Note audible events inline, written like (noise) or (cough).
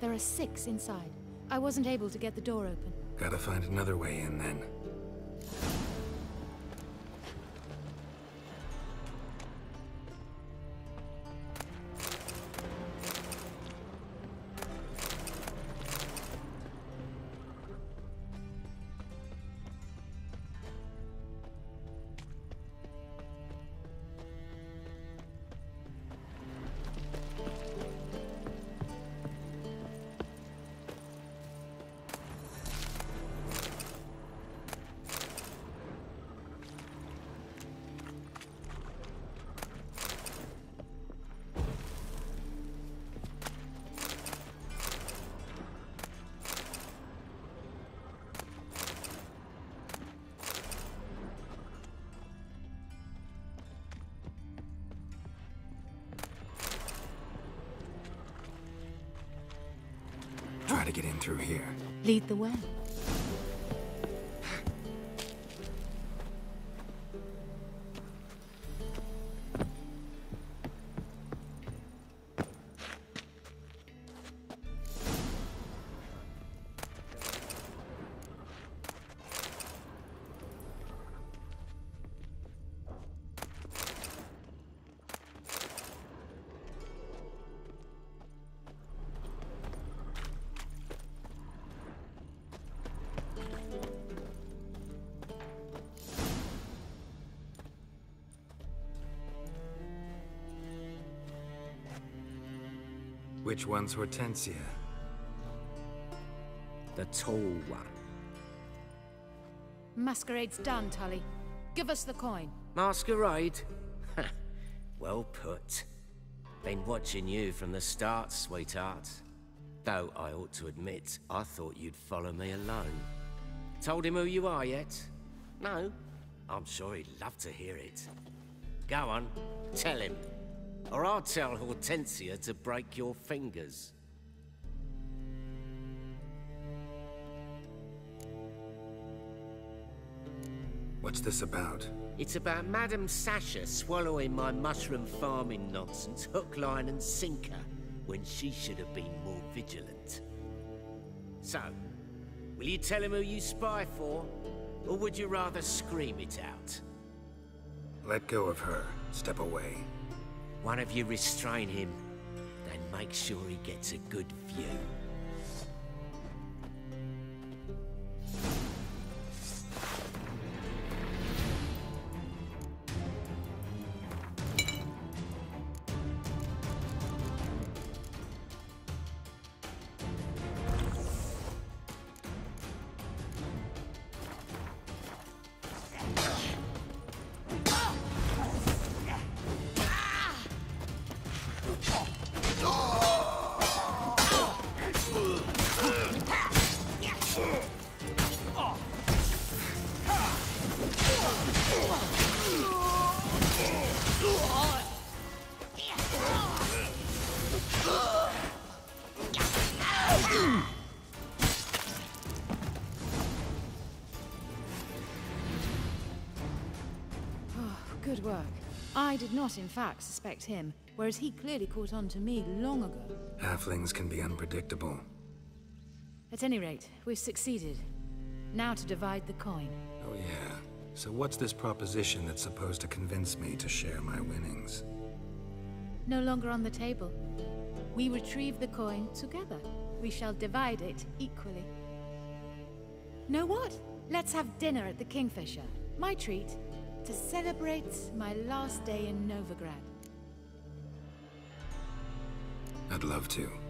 There are six inside. I wasn't able to get the door open. Gotta find another way in then. Get in through here. Lead the way. Which one's Hortensia? The tall one. Masquerade's done, Tully. Give us the coin. Masquerade? (laughs) well put. Been watching you from the start, sweetheart. Though I ought to admit, I thought you'd follow me alone. Told him who you are yet? No? I'm sure he'd love to hear it. Go on, tell him. Or I'll tell Hortensia to break your fingers. What's this about? It's about Madame Sasha swallowing my mushroom farming nonsense hook, line and sinker when she should have been more vigilant. So, will you tell him who you spy for? Or would you rather scream it out? Let go of her. Step away. One of you restrain him, then make sure he gets a good view. Good work. I did not, in fact, suspect him, whereas he clearly caught on to me long ago. Halflings can be unpredictable. At any rate, we've succeeded. Now to divide the coin. Oh yeah. So what's this proposition that's supposed to convince me to share my winnings? No longer on the table. We retrieve the coin together. We shall divide it equally. Know what? Let's have dinner at the Kingfisher. My treat. To celebrate my last day in Novigrad. I'd love to.